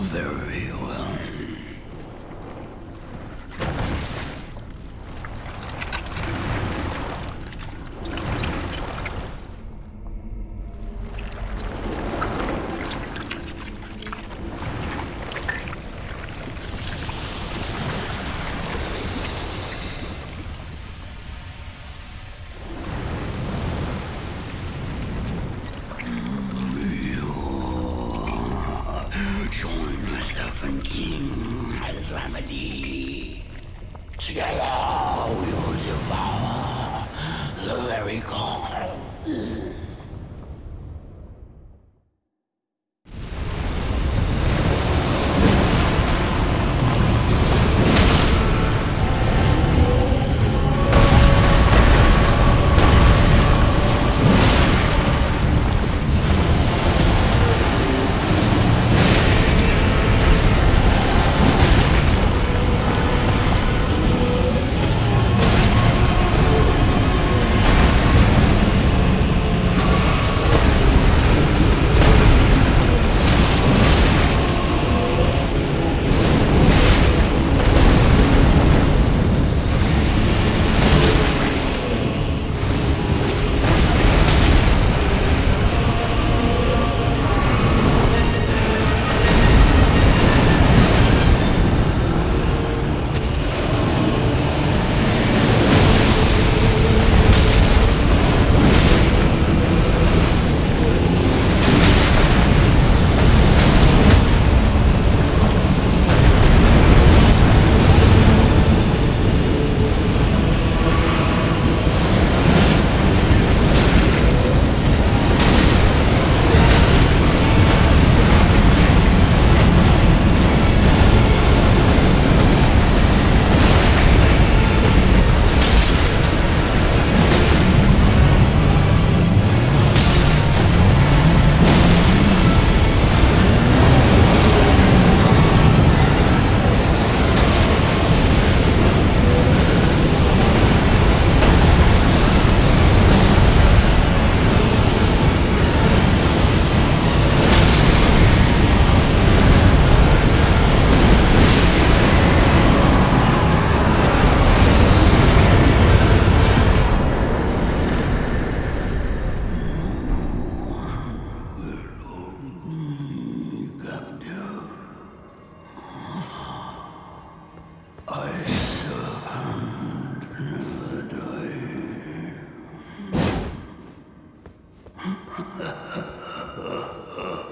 Very well. Join myself and King as remedy. Together we will devour the very core. Ha ha ha ha ha.